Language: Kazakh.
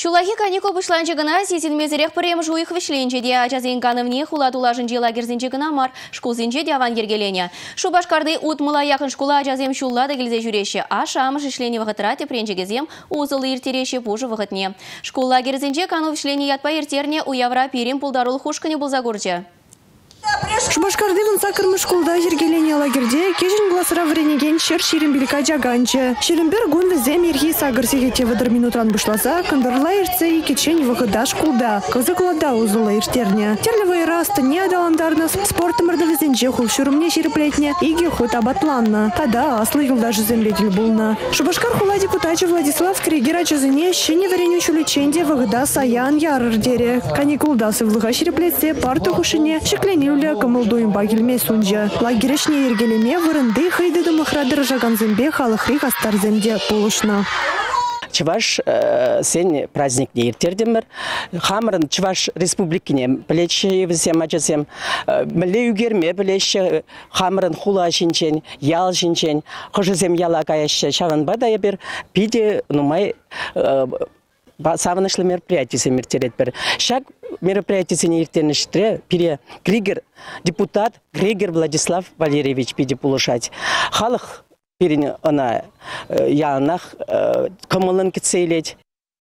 Шулахи каникул бұшланчы гына сетілмезірек пірем жуық вішленче де ажазен канывне хула тулажынче лагерзенче гына мар шкулзенче де аван ергелене. Шу башкарды ут мыла яқын шкула ажазем шулла да келзе жүреші. Ашамыш ішлене вағытыра тепренче кезем узылы иртереші пужы вағытне. Шкул лагерзенче кану вішлене ятпа ертерне уявра перем пулдарул хушкане булзагурчы. Шубашкардывын сакырмы школда жергелене лагерде кежін гласыра вренеген шер ширембелка жаганчы. Шерембер гун візем ерхи сагыр сегете вадыр минутран бұшласа, кандырла ерце и кечен вғыда школда. Кызы кулада узыла ертерне. Терлевай расты не адаландарнас, спорты мырды візенже хул шурымне шереплетне, иге хут абатланна. Тада аслы юлда жүзембетіл булна. Шубашкар хула депутачы Владислав Кригера чызыне шене вареню чулеченде вғыда саян ярырдере. Каникулда сывлыға шереплетсе парты хушыне шеклене Юлия кымылдуйымба келме сунжа. Лагерешне ергелеме вырынды хыйдыды махрадыр жаганзембе халықри хастарземде болышна. Чуваш э, сен праздник не иртердемір. Хамырын Чуваш республикине білечі візем ачасем. Э, Мілі үгерме білеші хамырын хула шинчен, ял шинчен, қожызем яла каяшы шаван бада бір пиде нумай э, савынышлы мероприятие мертерет бір. Шак мероприятие иртенішті пире Кригер, депутат Кригер Владислав Валерьевич пиде пулышать. Халық Пирин она янах кымылын кітсейлет.